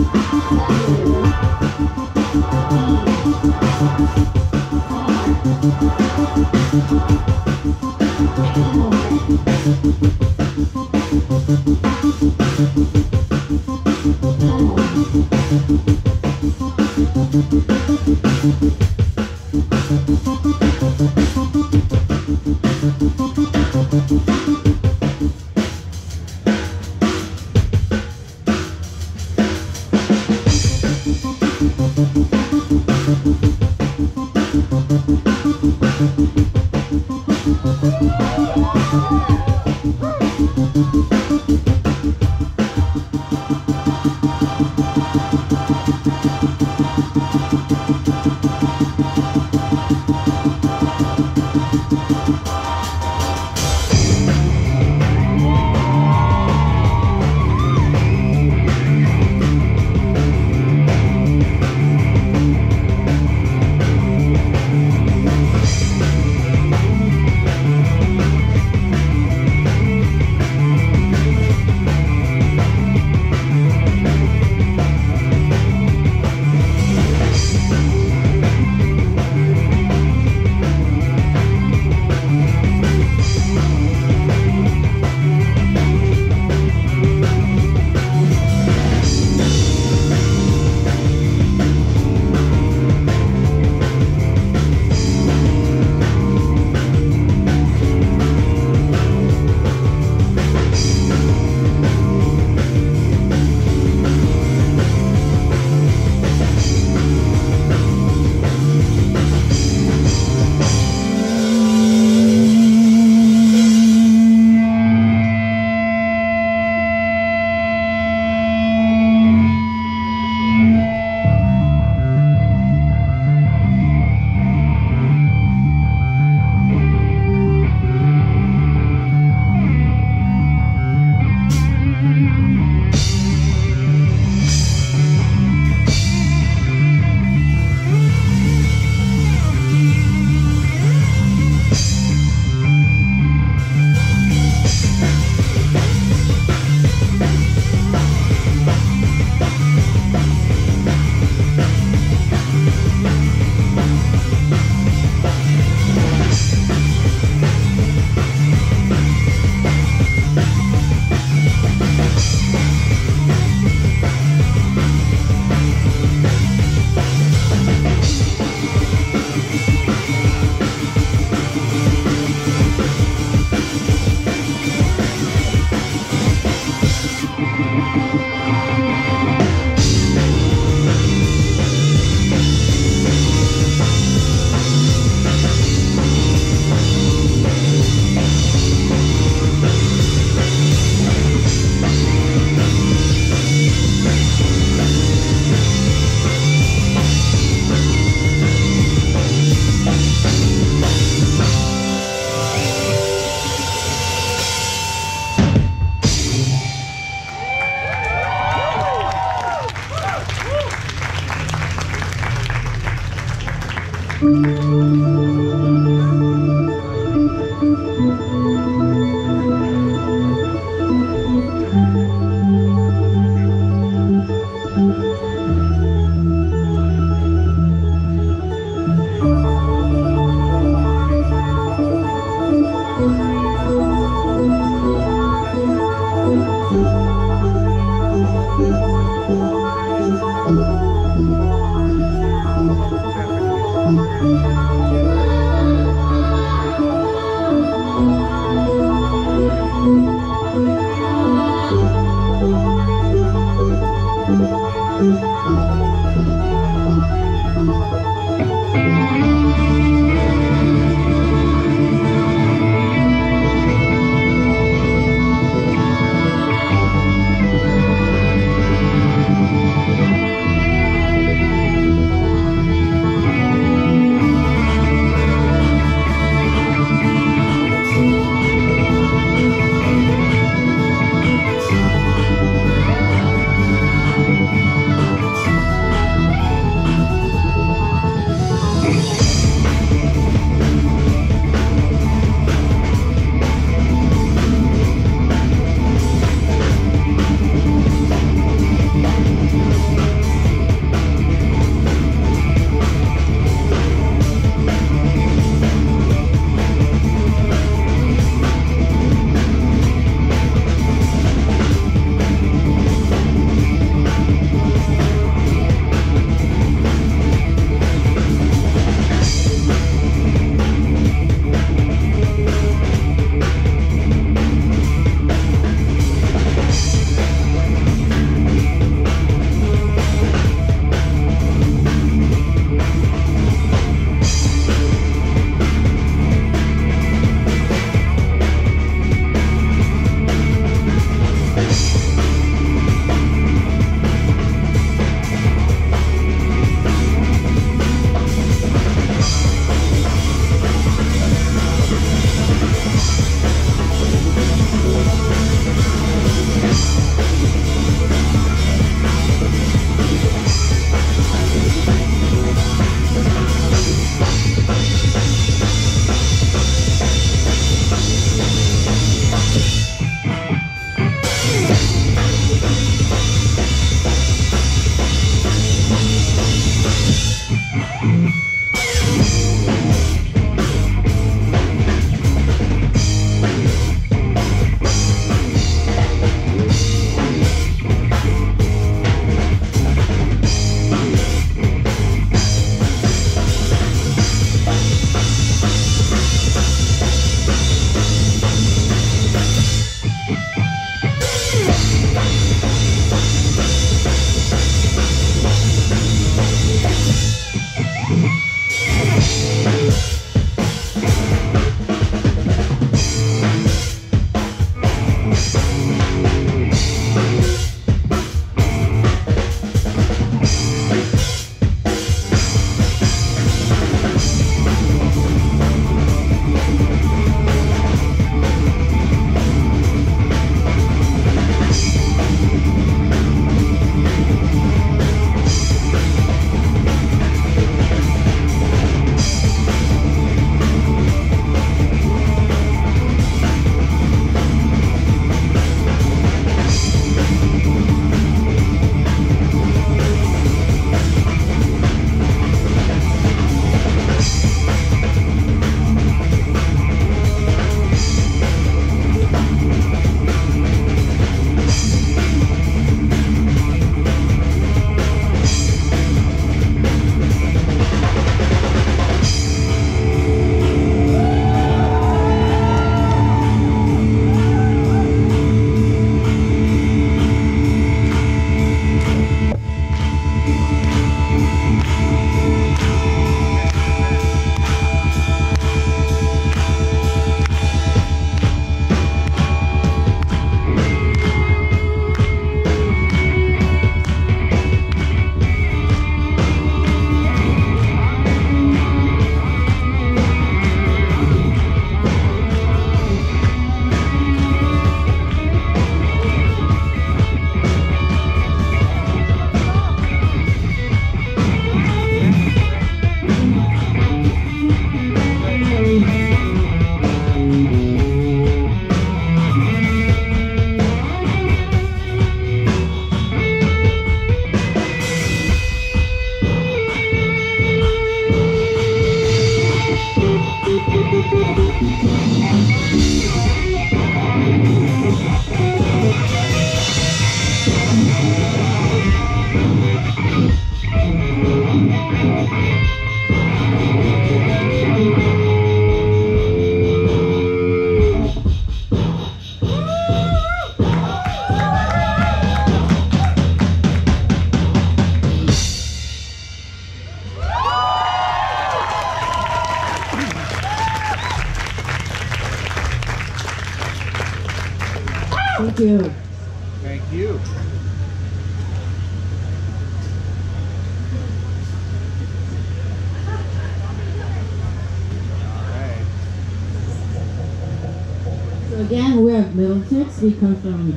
thank you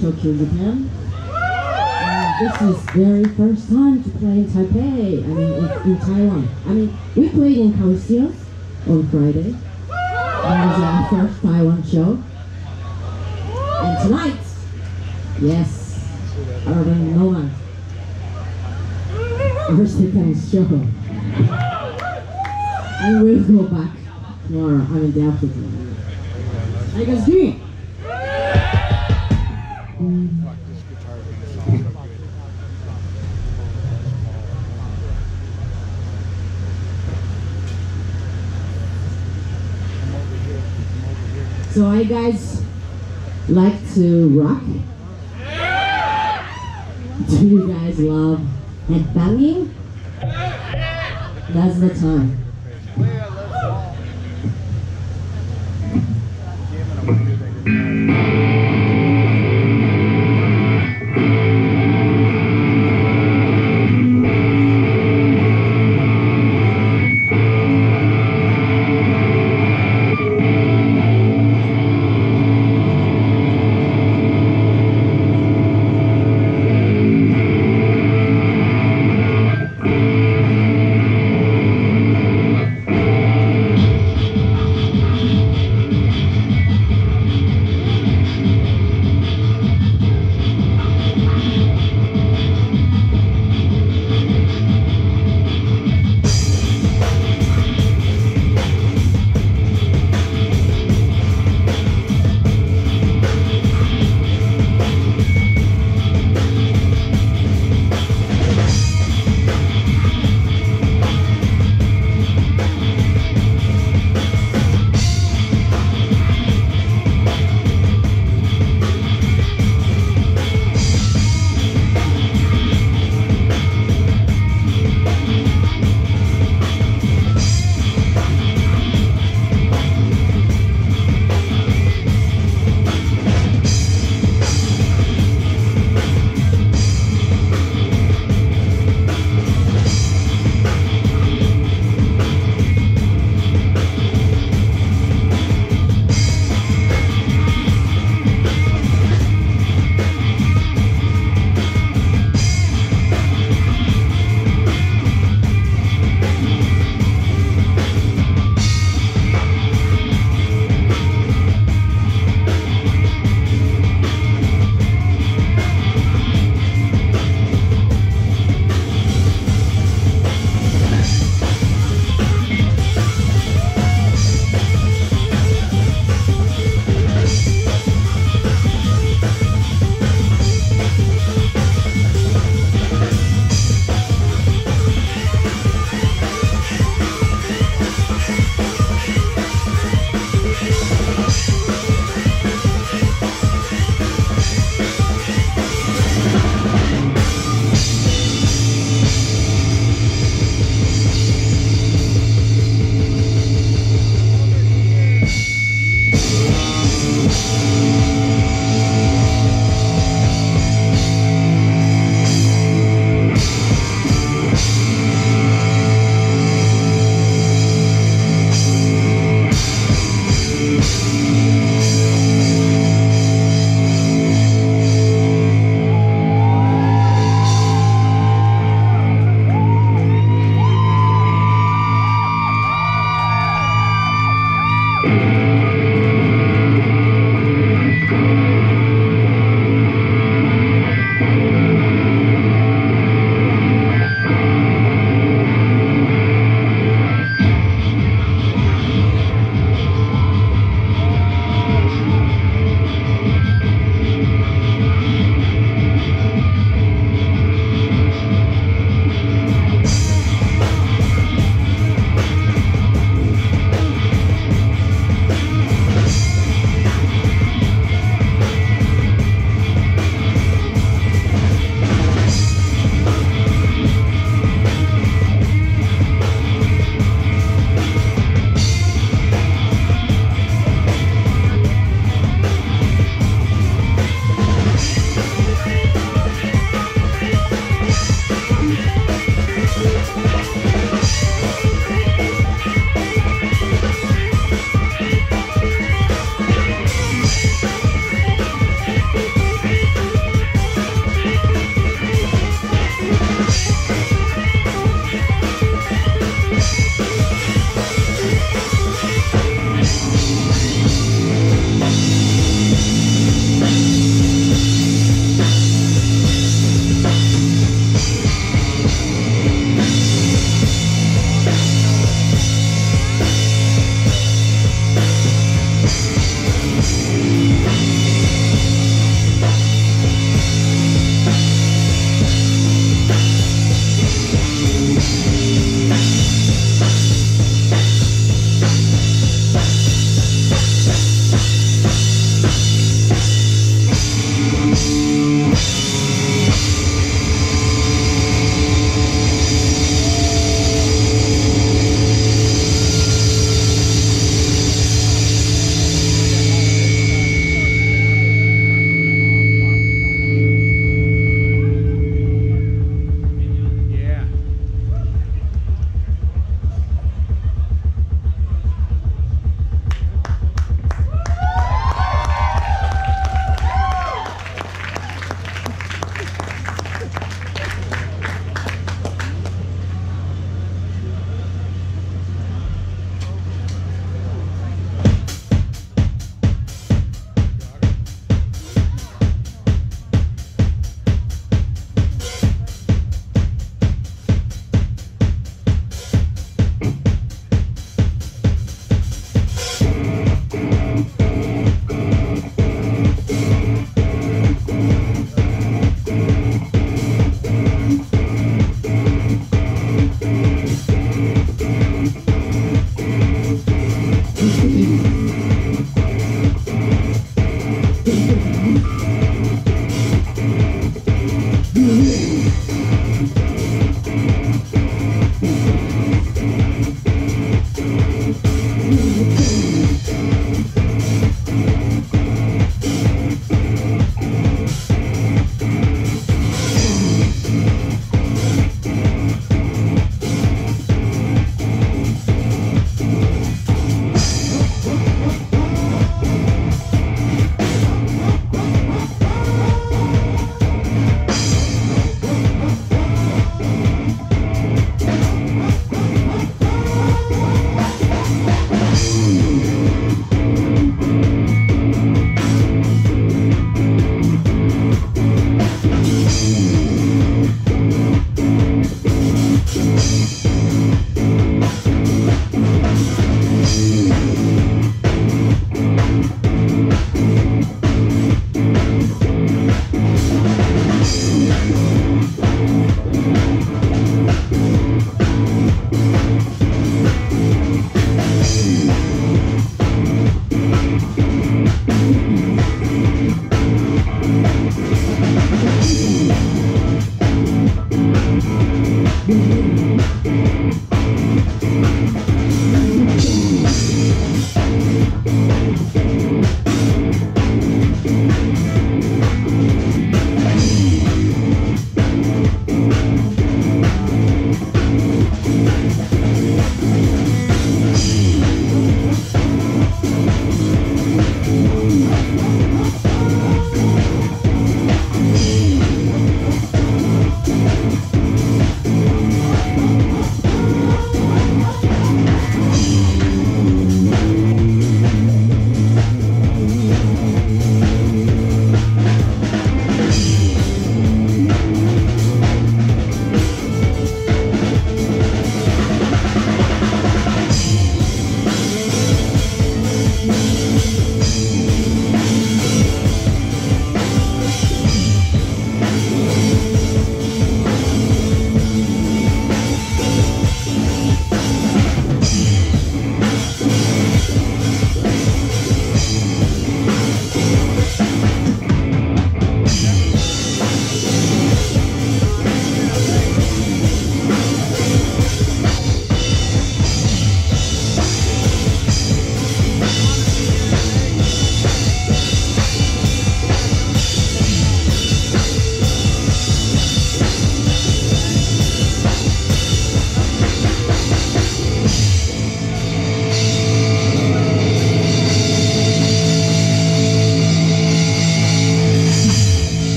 Tokyo, Japan. And this is very first time to play in Taipei. I mean, in, in Taiwan. I mean, we played in Kaohsiung on Friday. That was our first Taiwan show. And tonight, yes, Urban Nomad. Our second show. And we'll go back tomorrow. I mean, the. How you doing? So I guys like to rock? Do you guys love headbanging? That's the time.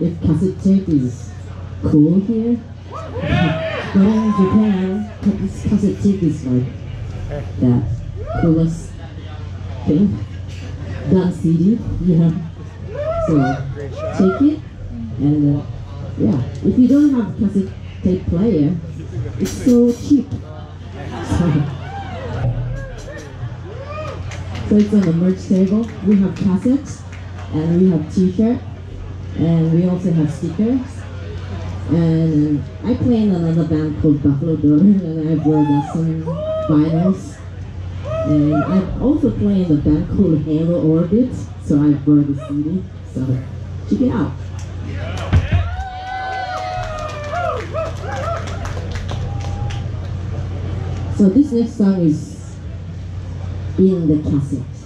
If cassette tape is cool here. but in Japan, cassette tape is like the coolest thing. Than CD, you know. So take it and uh, yeah, if you don't have cassette tape player, it's so cheap. So, so it's on the merch table. We have cassettes and we have t-shirt and we also have stickers. And I play in another band called Buffalo Daughter and I brought some vinyls. And I also play in a band called Halo Orbit, so I brought the CD. So check it out. So this next song is in the cassette.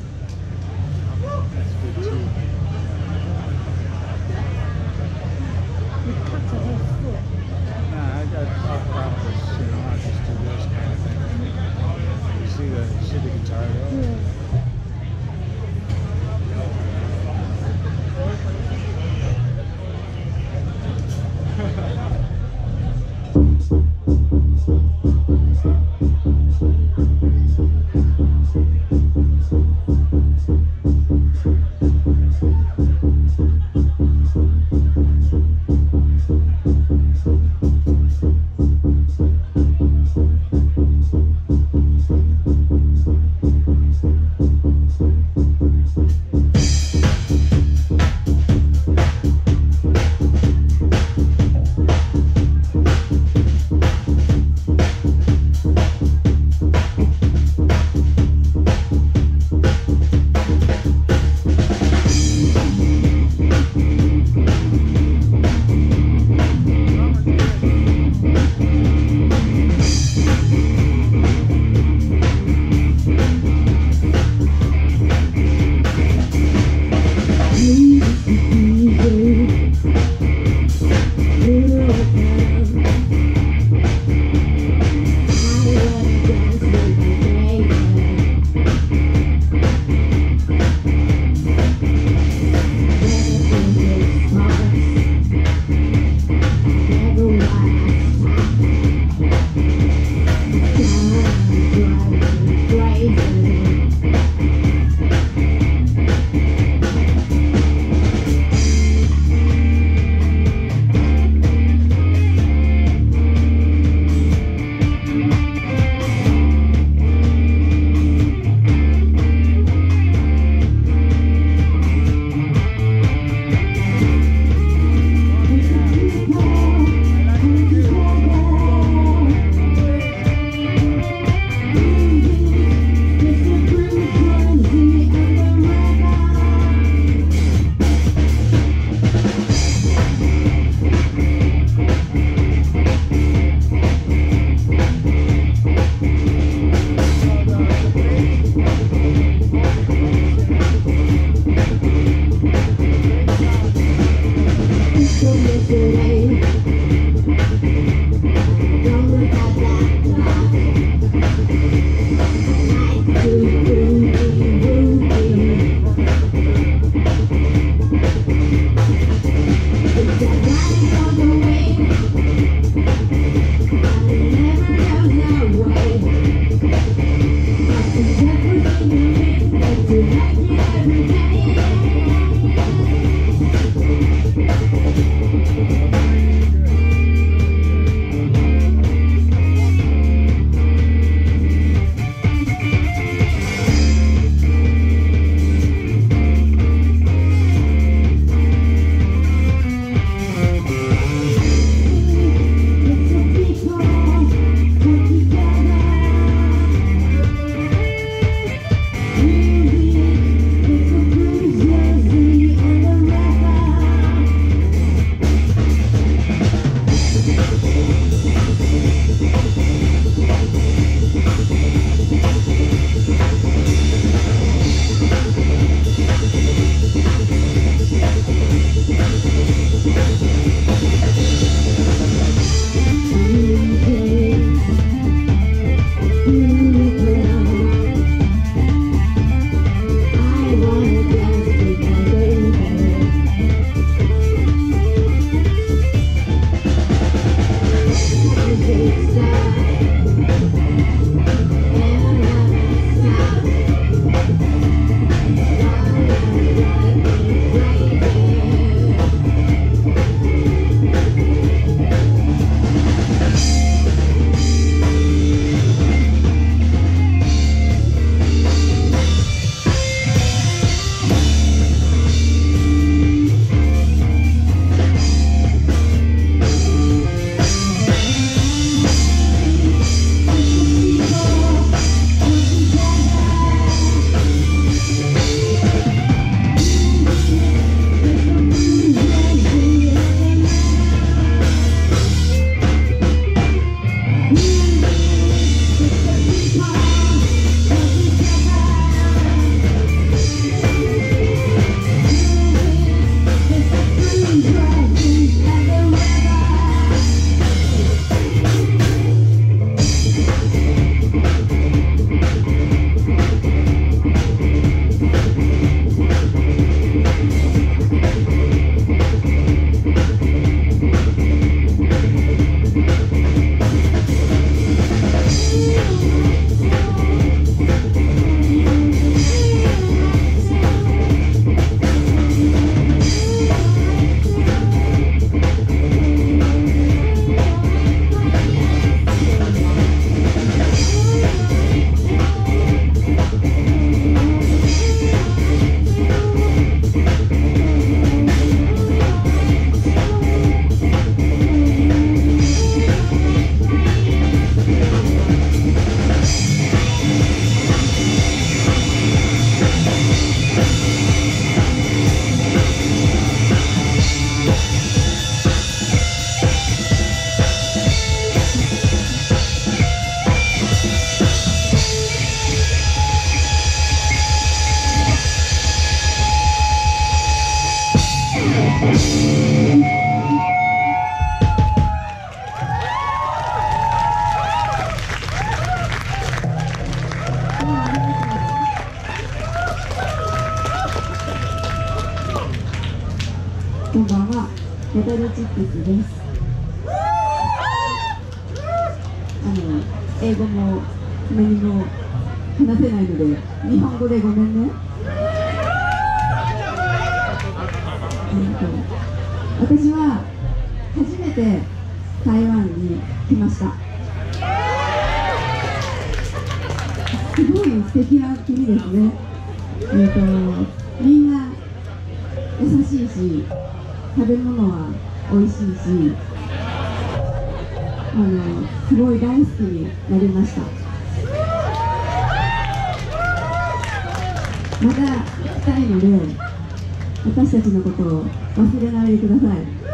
英語も何も話せないので、日本語でごめんね。うんと私は初めて台湾に来ました。すごい素敵な国ですね。えっと、みんな優しいし、食べ物は美味しいし、あの、すごい大好きになりました。また来たいので、私たちのことを忘れないでください。